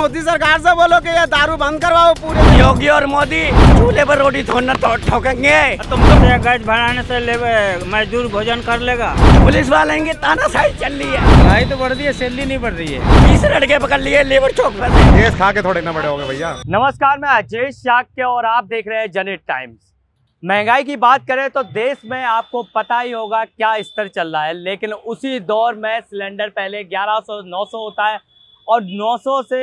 मोदी सरकार से बोलो कि ये दारू बंद करवाओ पूरे। योगी और मोदी चूल्हे पर रोटी थोड़ना तो ठोकेंगे। तुम तो गैस बढ़ाने से ले मजदूर भोजन कर लेगा। पुलिस वाले की तानाशाही चल रही है। महँगाई तो बढ़ रही है सैलरी नहीं बढ़ रही है। बीस लड़के पकड़ लिए लेबर चौक पर केस खा के थोड़े ना बड़े हो गए भैया। नमस्कार मैं अजय शाक्य और आप देख रहे हैं जनहित टाइम्स। महँगाई की बात करें तो देश में आपको पता ही होगा क्या स्तर चल रहा है लेकिन उसी दौर में सिलेंडर पहले 1100 900 होता है और 900 से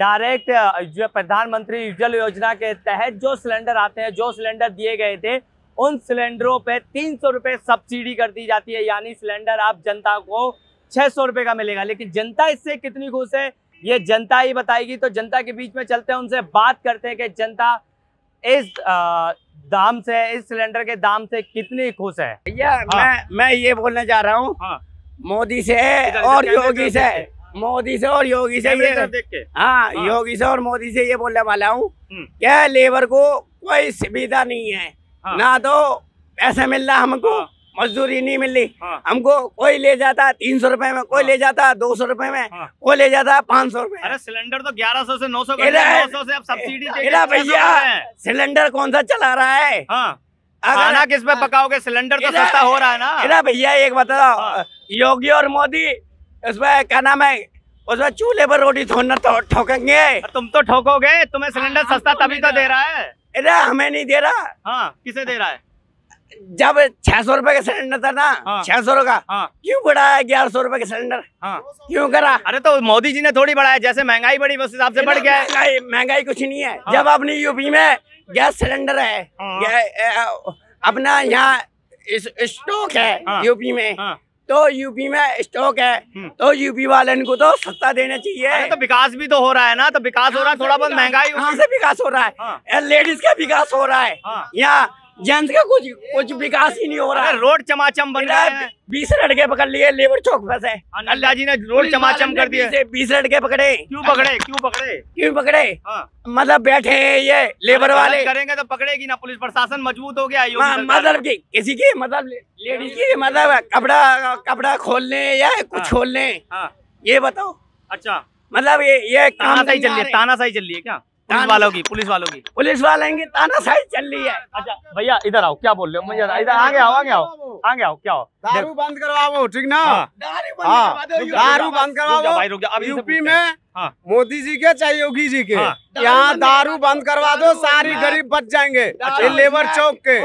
डायरेक्ट जो प्रधानमंत्री उज्जवल योजना के तहत जो सिलेंडर आते हैं जो सिलेंडर दिए गए थे उन सिलेंडरों पे तीन सौ रुपये सब्सिडी कर दी जाती है। यानी सिलेंडर आप जनता को छः सौ रुपये का मिलेगा। लेकिन जनता इससे कितनी खुश है? ये जनता ही बताएगी। तो जनता के बीच में चलते हैं उनसे बात करते हैं कि जनता इस आ, दाम से इस सिलेंडर के दाम से कितनी खुश है? भैया मैं मैं ये बोलना चाह रहा हूँ। हाँ। मोदी से और योगी से। मोदी से और योगी से ये हाँ हाँ। योगी से और मोदी से ये बोलने वाला हूँ हम्म। क्या लेबर को कोई सुविधा नहीं है हाँ। ना तो पैसा मिल रहा हमको हाँ। मजदूरी नहीं मिल रही हाँ। हमको कोई ले जाता तीन सौ रुपये में कोई हाँ। ले जाता दो सौ रुपये में हाँ। कोई ले जाता पाँच सौ रुपये अरे सिलेंडर तो 1100 से 900 कर इधर- दिया 900 से अब सब्सिडी दे के इधर 600 कर भैया सिलेंडर कौन सा चला रहा है अगर- खाना किस पे पकाओगे सिलेंडर तो सस्ता हो रहा है ना भैया एक बताओ। योगी और मोदी उसमें क्या नाम है? उसमें चूल्हे पर रोटी थोड़ना तो ठोकेंगे। तुम तो ठोकोगे तुम्हें सिलेंडर सस्ता तभी तो दे रहा। है। अरे हमें नहीं दे रहा। हाँ किसे दे रहा है? जब छह सौ रुपये का सिलेंडर था ना हाँ। छह सौ का हाँ। क्यों बढ़ाया ग्यारह सौ रुपए का सिलेंडर? हाँ। क्यों करा? अरे तो मोदी जी ने थोड़ी बढ़ाया जैसे महँगाई बढ़ी उस हिसाब से बढ़ गया है। महँगाई महँगाई कुछ नहीं है। हाँ। जब अपनी यूपी में गैस सिलेंडर है हाँ। अपना यहाँ स्टॉक है हाँ। यूपी में हाँ। तो यूपी में स्टॉक है हम्म। तो यूपी वाले को तो सस्ता देना चाहिए तो विकास भी तो हो रहा है ना तो विकास हो रहा है थोड़ा बहुत महँगाई कहाँ से विकास हो रहा हाँ। है लेडीज़ का विकास हो रहा है हाँ। यहाँ जेंट्स का कुछ कुछ विकास ही नहीं हो रहा। है रोड चमाचम बन रहा है। बीस लड़के पकड़ लिए लेबर चौक पर से अल्लाह जी ने रोड चमाचम कर दिए बीस- बीस लड़के पकड़े। क्यों पकड़े क्यों पकड़े? क्यों पकड़े? हाँ। मतलब बैठे हैं ये लेबर वाले। करेंगे तो पकड़ेगी ना पुलिस प्रशासन मज़बूत हो गया योगी मतलब की किसी की मतलब लेडीज़ की मतलब कपड़ा कपड़ा खोलने या कुछ हाँ। खोलने। हाँ। ये बताओ। अच्छा। मतलब ये ये काम तानाशाही चल रही है तानाशाही चल रही है क्या? पुलिस वालों की पुलिस वालों की। पुलिस वाले की तानाशाही चल रही है। अच्छा भैया इधर आओ क्या बोल रहे हो? मुझे इधर आगे आओ आगे आओ आगे आओ क्या हो? दारू बंद करवाओ ठीक ना? हाँ। दारू बंद हाँ, दारू बंद करवाओ भाई रुक जाओ अभी यूपी में हाँ। मोदी जी के चाहे योगी जी के। हाँ। यहाँ दारू बंद करवा दो सारी गरीब बच जाएँगे। ये लेबर चौक के।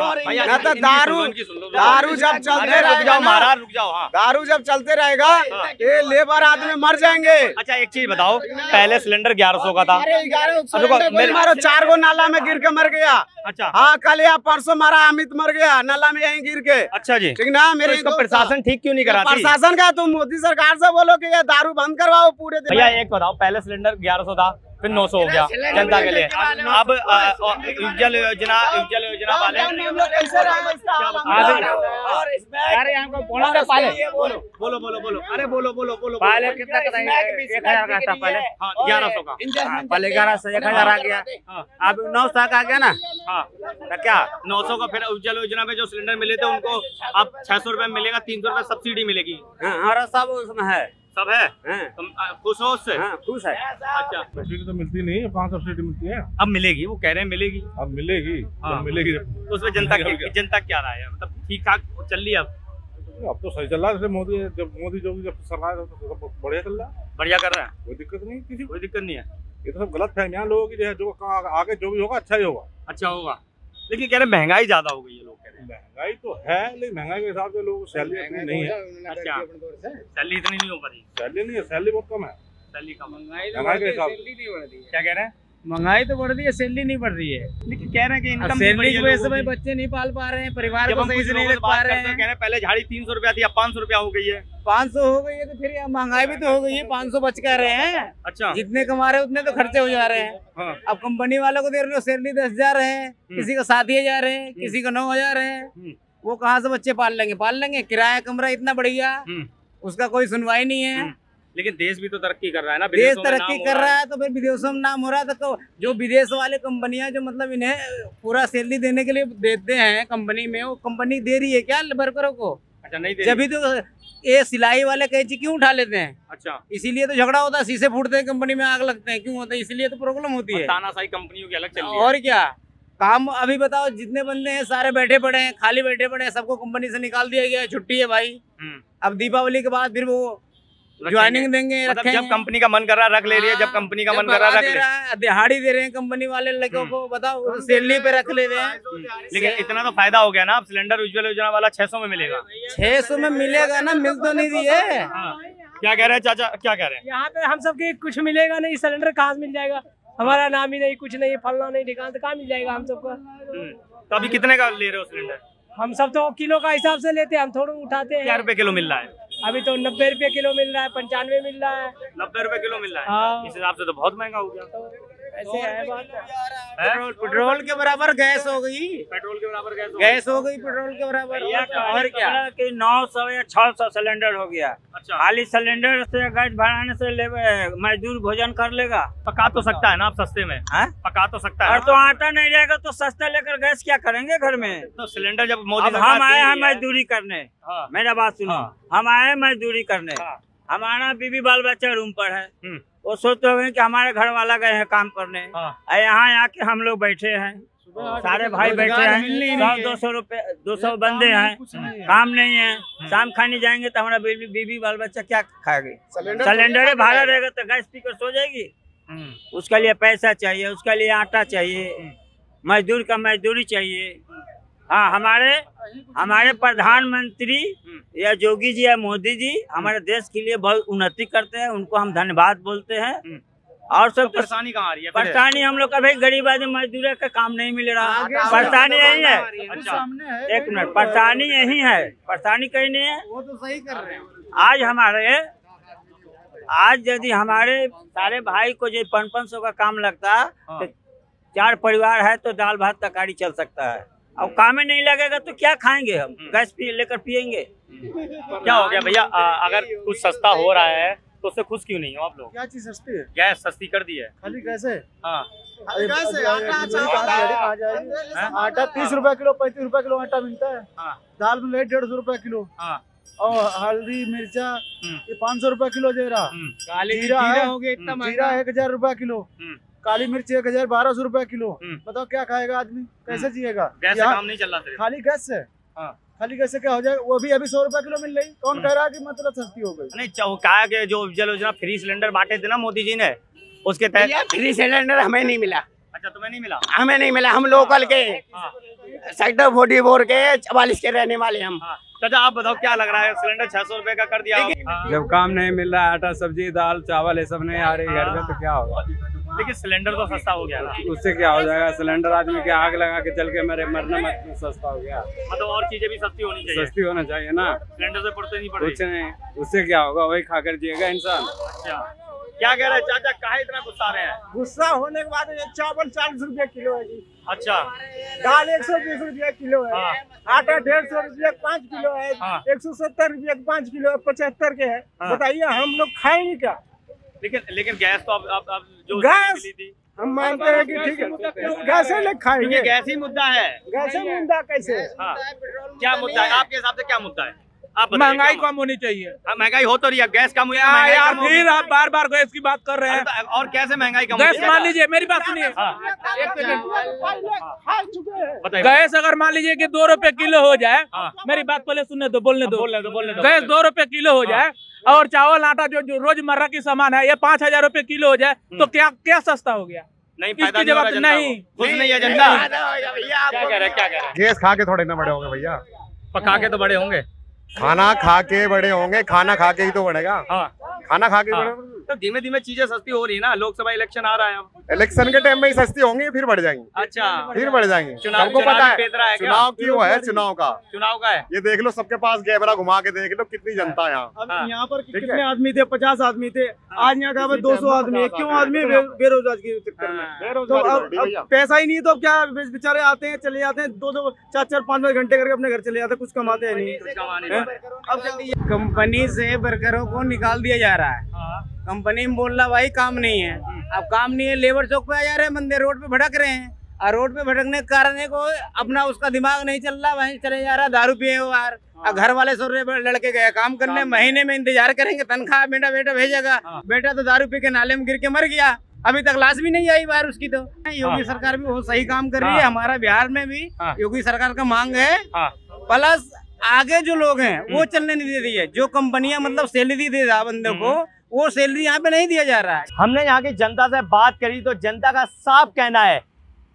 ना तो दारू लो। दारू जब चलते रहेगा महाराज रुक जाओ हाँ। दारू जब चलते रहेगा हाँ। ये लेबर आदमी मर जाएँगे। अच्छा एक चीज़ बताओ पहले सिलेंडर ग्यारह सौ का था। मेरे- मारो चार गो नाला में गिर के मर गया। अच्छा। हाँ कल या परसों मारा अमित मर गया नाला में यही गिर के। अच्छा जी। ठीक ना तो मेरे इसको प्रशासन ठीक क्यों नहीं कराती प्रशासन का तुम मोदी सरकार से बोलो कि ये दारू बंद करवाओ पूरे दिन भैया एक बताओ पहले सिलेंडर ग्यारह सौ था फिर नौ सौ हो गया जनता के लिए अब अ, अ, उज्जवल योजना उज्जवल योजना वाले अरे हमको बोलना था पहले बोलो बोलो बोलो बोलो अरे बोलो बोलो बोलो पहले कितना का एक हज़ार का था पहले हाँ ग्यारह सौ का हाँ, पहले ग्यारह सौ एक हज़ार आ गया हाँ अब नौ सौ का आ गया ना हाँ तो क्या नौ सौ का फिर उज्जवल योजना में जो सिलेंडर मिले थे उनको अब छह सौ रुपए मिलेगा तीन सौ रुपए सब्सिडी मिलेगी हाँ, हमारा सब उसमें है सब है? तुम खुश हो उससे? हाँ, खुश है। अच्छा। सब्सिडी तो मिलती नहीं है कहाँ सब्सिडी मिलती है। अब मिलेगी वो कह रहे हैं मिलेगी। अब मिलेगी हाँ। मिलेगी तो उसमें जनता जनता क्या राय है? मतलब ठीक ठाक चल रही है अब? अब तो सही चल रहा है जैसे मोदी जब मोदी जो जब सरकार है तो सब बढ़िया चल रहा है। बढ़िया कर रहा है? कोई दिक्कत नहीं किसी कोई दिक्कत नहीं है। ये तो सब गलत फहमियाँ लोगों की जो है जो आगे जो भी होगा अच्छा ही होगा। अच्छा होगा। लेकिन कह रहे हैं महँगाई ज़्यादा हो गई है लोग कह रहे महँगाई तो है लेकिन महँगाई के हिसाब से लोग को सैलरी इतनी नहीं है। हैं अच्छा। सैलरी इतनी नहीं हो पा रही। सैलरी नहीं है सैलरी बहुत कम है। सैलरी कम महँगाई के हिसाब से क्या कह रहे हैं? महँगाई तो बढ़ रही है सैलरी नहीं बढ़ रही है। लेकिन कह रहे हैं कि इनकम सैलरी की वजह से भाई बच्चे नहीं पाल पा रहे हैं परिवार को सही से नहीं देख पा रहे हैं कह रहे हैं पहले झाड़ी तीन सौ रुपया थी अब पाँच सौ रुपया हो गई है। पाँच सौ हो गई है तो फिर महँगाई भी तो हो गई है पाँच सौ बच कर रहे हैं। अच्छा। जितने कमा रहे उतने तो खर्चे हो जा रहे हैं। हाँ। अब कंपनी वालों को दे रहे हो सैलरी दस हज़ार है किसी को सात हज़ार है किसी को नौ हज़ार है। हम्म। वो कहाँ से बच्चे पाल लेंगे? पाल लेंगे? किराया कमरा इतना बढ़ गया। हम्म। उसका कोई सुनवाई नहीं है। हम्म। लेकिन देश भी तो तरक्की कर रहा है ना देश तरक्की कर रहा है। तो फिर विदेशों में नाम हो रहा है तो जो विदेश वाले कंपनियाँ जो मतलब इन्हें पूरा सैलरी देने के लिए देते हैं कंपनी में वो कंपनी दे रही है क्या वर्करों को? अच्छा नहीं। जब तो ये सिलाई वाले कैंची क्यों उठा लेते हैं? अच्छा। इसीलिए तो झगड़ा होता है शीशे फूटते हैं कंपनी में आग लगते हैं क्यों होता है? इसलिए तो प्रॉब्लम होती है। तानाशाही कंपनियों की अलग चल और क्या? काम अभी बताओ जितने बंदे हैं सारे बैठे पड़े हैं खाली बैठे पड़े हैं सबको कंपनी से निकाल दिया गया है छुट्टी है भाई। हम्म। अब दीपावली के बाद फिर वो। ज्वाइनिंग देंगे मतलब जब कंपनी का मन कर रहा है रख ले रही है जब कंपनी का मन कर रहा है रख ले। दिहाड़ी दे रहे हैं कंपनी वाले लड़कों को बताओ सैलरी पे रख ले रहे हैं। लेकिन इतना तो फ़ायदा हो गया ना अब सिलेंडर उज्जवल योजना वाला 600 में मिलेगा। छह सौ में मिलेगा ना मिल तो नहीं दिए। हाँ। क्या कह रहे हैं चाचा क्या कह रहे हैं? यहाँ पे हम सब सबके कुछ मिलेगा नहीं सिलेंडर कहाँ से मिल जाएगा? हमारा नाम ही नहीं कुछ नहीं फलना नहीं ठिकाना तो कहाँ मिल जाएगा हम सबको? हम्म। तो अभी कितने का ले रहे हो सिलेंडर? हम सब तो किलो का हिसाब से लेते हैं हम थोड़ा उठाते हैं क्या हैं। रुपए किलो मिल रहा है? अभी तो नब्बे रुपए किलो मिल रहा है पंचानवे मिल रहा है। नब्बे रुपए किलो मिल रहा है। हाँ। इस हिसाब से तो बहुत महँगा हो गया। तो ऐसे है बात पेट्रोल पेट्रोल के बराबर गैस हो गई। पेट्रोल के बराबर गैस हो गैस हो गई पेट्रोल के बराबर। और क्या? कि नौ सौ या छह सौ सिलेंडर हो गया। अच्छा। खाली सिलेंडर से गैस भराने से ले मजदूर भोजन कर लेगा। पका तो सकता है ना आप सस्ते में? हाँ? पका तो सकता है और तो आटा नहीं रहेगा तो सस्ता लेकर गैस क्या करेंगे घर में? तो सिलेंडर जब मोदी हम दे आए हैं है- मजदूरी करने। हाँ। मेरा बात सुनो। हाँ। हम आए हैं मजदूरी करने। हाँ। हमारा बीबी बाल बच्चा रूम पर है। हम्म। वो सोचते हुए कि हमारे घर वाला गए हैं काम करने। हाँ। यहाँ आके हम लोग बैठे हैं। सारे भाई बैठे ही। सौ दो सौ रूपए दो सौ बंदे हैं। काम नहीं है। शाम खाने जाएँगे तो हमारा बीबी बीबी बाल बच्चा क्या खाएगी? सिलेंडर भाड़ा रहेगा तो गैस पीकर सो जाएगी। हम्म। उसके लिए पैसा चाहिए उसके लिए आटा चाहिए मजदूर का मजदूरी चाहिए। हाँ हमारे हमारे प्रधानमंत्री या योगी जी या मोदी जी हमारे देश के लिए बहुत उन्नति करते हैं उनको हम धन्यवाद बोलते हैं। और सब तो परेशानी कहाँ आ रही है? परेशानी हम लोग का भाई गरीब आदमी मजदूर का काम नहीं मिल रहा। परेशानी यही है। अच्छा। एक मिनट परेशानी यही है। परेशानी कहीं नहीं है। वो तो सही कर रहे हैं। आज हमारे आज यदि हमारे सारे भाई को जो पाँच पाँच सौ का काम लगता हाँ। तो चार परिवार है तो दाल भात तरकारी चल सकता है। अब काम ही नहीं लगेगा तो क्या खाएँगे हम? गैस पी लेकर पियेंगे। क्या हो गया भैया? अगर कुछ सस्ता हो रहा है तो उससे खुश क्यों नहीं हो आप लोग? क्या चीज़ सस्ती है? गैस सस्ती कर दी है। खाली कैसे हाँ? आटा तीस रुपए किलो पैंतीस रुपए किलो आटा मिलता है। हाँ। दाल में डेढ़ सौ रुपए किलो। हाँ। और हल्दी मिर्चा हम्म। ये पाँच सौ रुपए किलो दे रहा। हम्म, जीरा जीरा है। हो गया इतना जीरा एक हज़ार रुपए किलो। हम्म। काली मिर्च एक हज़ार बारह सौ रुपए किलो। हम्म। बताओ क्या खाएगा आदमी? कैसे जिएगा? गैस काम नहीं चल रहा खाली गैस से? हाँ। खाली गैस से क्या हो जाएगा? वो भी अभी सौ रुपए किलो मिल रही। कौन कह रहा है कि मतलब सस्ती हो गई? नहीं चाहो कहा कि जो उज्जवल योजना फ्री सिलेंडर बांटे थे ना मोदी जी ने उसके तहत फ्री सिलेंडर हमें नहीं मिला। अच्छा तुम्हें नहीं मिला? हमें नहीं मिला हम लोकल के। हाँ। सेक्टर फोर्टी फोर के चवालीस के रहने वाले हम। हाँ। चाचा आप बताओ क्या लग रहा है? सिलेंडर छह सौ रुपए का कर दिया। जब काम नहीं मिल रहा है आटा सब्ज़ी दाल चावल ये सब नहीं आ रही घर में तो क्या होगा? लेकिन सिलेंडर तो सस्ता हो गया ना। उससे क्या हो जाएगा? सिलेंडर आदमी के आग लगा के चल के मेरे मरना मत सस्ता हो गया। मतलब और चीज़ें भी सस्ती होनी चाहिए। सस्ती होना चाहिए ना। सिलेंडर से पड़ते नहीं पड़ कुछ नहीं। उससे क्या होगा? वही खाकर जिएगा इंसान। अच्छा। क्या कह रहे हैं चाचा काहे इतना गुस्सा रहे हैं? गुस्सा होने के बाद ये चावल चालीस रूपए किलो है जी। अच्छा। दाल एक सौ बीस रुपया किलो है। हाँ। आटा डेढ़ सौ रुपया पाँच किलो है। हाँ। एक सौ सत्तर रुपया पाँच किलो है पचहत्तर के है। हाँ। बताइए हम लोग खाएँगे क्या? लेकिन लेकिन गैस तो अब अब अब जो गैस? हम मानते हैं कि ठीक है। गैस लोग मुद्दा खाएँगे। है गैस ही मुद्दा है। कैसे मुद्दा कैसे? हाँ। क्या मुद्दा है? आपके हिसाब से क्या मुद्दा है? आप महँगाई कम होनी चाहिए। हाँ, महँगाई हो तो रही है गैस कम हुई यार फिर आप बार बार गैस की बात कर रहे हैं। तो और कैसे महँगाई कम गैस मान लीजिए मेरी बात सुनिए। हाँ खा चुके हैं बताइए। गैस अगर मान लीजिए कि दो रुपए किलो हो जाए हाँ। मेरी बात पहले सुनने दो बोलने दो। बोलने दो बोलने दो। गैस दो रुपए किलो हो जाए और चावल आटा जो जो रोज़मर्रा की सामान है ये पाँच हज़ार रूपए किलो हो जाए तो क्या क्या सस्ता हो गया? नहीं इसकी फ़ायदा नहीं जवाब नहीं। खुश नहीं है जनता। क्या कह रहे हैं क्या कह रहे हैं? गैस खा के थोड़े ना बड़े होंगे भैया। पका के तो बड़े होंगे। खाना खा के बड़े होंगे खाना खा के ही तो बढ़ेगा हाँ। खाना खा के हाँ। तो धीमे धीमे चीज़ें सस्ती हो रही है ना लोकसभा इलेक्शन आ रहा है इलेक्शन के टाइम में ही सस्ती होंगी फिर बढ़ जाएँगी। अच्छा। फिर बढ़ जाएँगी। चुनाव को पता है है? चुनाव क्यों है? चुनाव का। चुनाव का है। ये देख लो सबके पास कैमरा घुमा के देख लो कितनी जनता है यहाँ। अब हाँ। यहाँ पर कितने आदमी थे? पचास आदमी थे। आज यहाँ कहा दो सौ आदमी है? क्यों आदमी बे- बेरोजगार के में? तो पैसा ही नहीं तो अब क्या बेचारे आते हैं चले जाते हैं दो दो चार चार पाँच पाँच घंटे करके अपने घर चले जाते हैं कुछ कमाते हैं नहीं। अब कंपनी से वर्करों को निकाल दिया जा रहा है। हाँ। कंपनी में बोल रहा भाई काम नहीं है। अब काम नहीं है लेबर चौक पे आ जा रहे हैं बंदे रोड पे भड़क रहे हैं। और रोड पे भटकने के कारण है को अपना उसका दिमाग नहीं चल रहा वहीं चले जा रहा दारू पिए हुआ यार और घर वाले सो रहे लड़के गए। काम करने महीने में इंतज़ार करेंगे तनख्वाह बेटा बेटा भेजेगा। बेटा तो दारू पी के नाले में गिर के मर गया। अभी तक लाश भी नहीं आई बाहर उसकी तो। योगी सरकार भी बहुत सही काम कर रही है हमारा बिहार में भी योगी सरकार का मांग है। प्लस आगे जो लोग हैं वो चलने नहीं दे रही है। जो कंपनियाँ मतलब सैलरी दे रहा बंदे को वो सैलरी यहाँ पे नहीं दिया जा रहा है। हमने यहाँ की जनता से बात करी तो जनता का साफ़ कहना है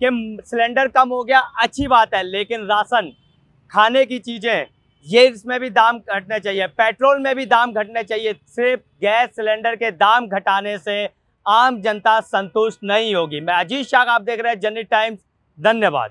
कि सिलेंडर कम हो गया, अच्छी बात है, लेकिन राशन, खाने की चीज़ें, ये इसमें भी दाम घटने चाहिए, पेट्रोल में भी दाम घटने चाहिए, सिर्फ़ गैस सिलेंडर के दाम घटाने से आम जनता संतुष्ट नहीं होगी। मैं अजीत शाह आप देख रहे हैं जनरल टाइम्स धन्यवाद।